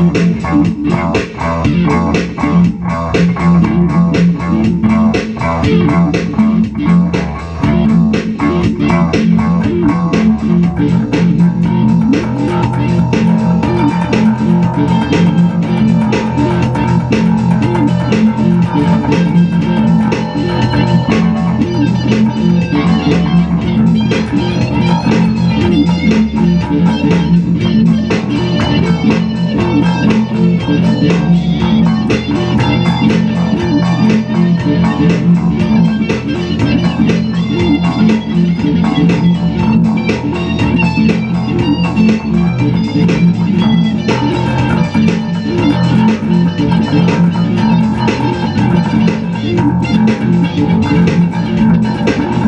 Thank Música